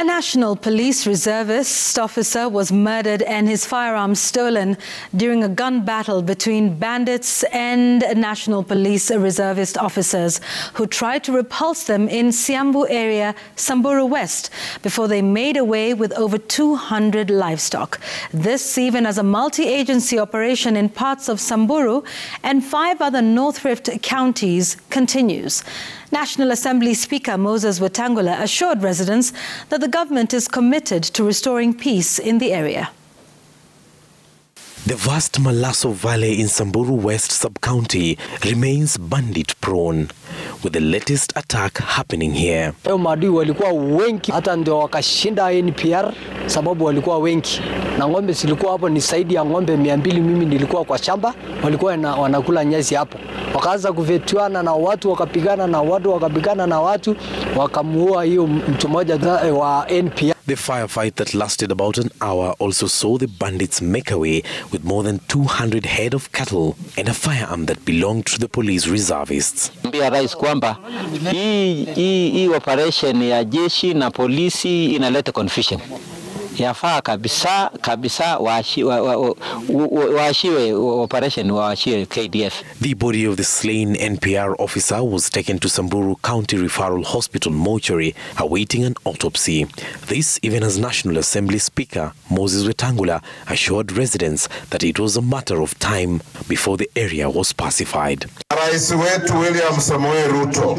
A national police reservist officer was murdered and his firearms stolen during a gun battle between bandits and national police reservist officers who tried to repulse them in Siambu area, Samburu West, before they made away with over 200 livestock. This even as a multi-agency operation in parts of Samburu and five other North Rift counties continues. National Assembly Speaker Moses Wetangula assured residents that the government is committed to restoring peace in the area. The vast Malaso Valley in Samburu West sub-county remains bandit-prone, with the latest attack happening here. Leo maadui walikuwa wengi, hata ndio wakashinda NPR sababu walikuwa wengi, na ng'ombe zilikuwa hapo ni zaidi ya ng'ombe mia mbili. Mimi nilikuwa kwa shamba, walikuwa na, wanakula nyasi hapo, wakaanza kuvetuana na watu, wakapigana na watu, wakapigana na watu, wakamuua hiyo mtu mmoja wa NPR. The firefight that lasted about an hour also saw the bandits make away with more than 200 head of cattle and a firearm that belonged to the police reservists. Mbia rais kwamba hii, hii, hii operation ya jeshi na polisi inaleta confusion. Yafaa kabisa kabisa waashiwe wa, wa, wa, wa, operation waashiwe KDF. The body of the slain NPR officer was taken to Samburu County Referral Hospital mortuary awaiting an autopsy. This even as National Assembly Speaker Moses Wetangula assured residents that it was a matter of time before the area was pacified. Rais wetu William Samoei Ruto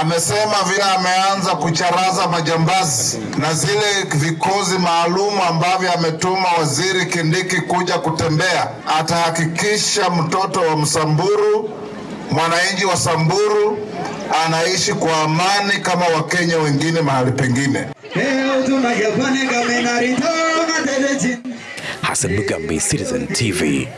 amesema vile ameanza kucharaza majambazi na zile vikozi maalum ambavyo ametuma waziri Kindiki kuja kutembea, atahakikisha mtoto wa Msamburu, mwananchi wa Samburu anaishi kwa amani kama Wakenya wengine mahali pengine. Hassan Mugambi, Citizen TV.